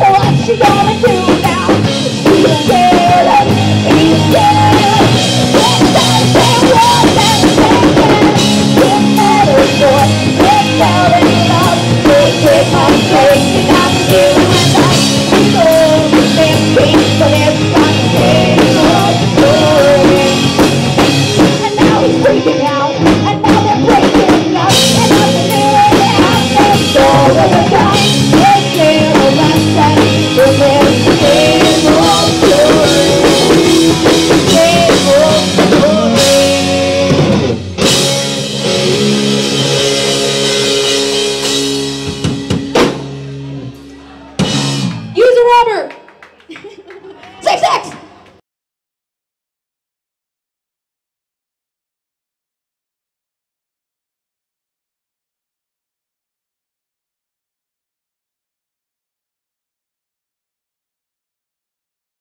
What you gonna do? robber! Six, six!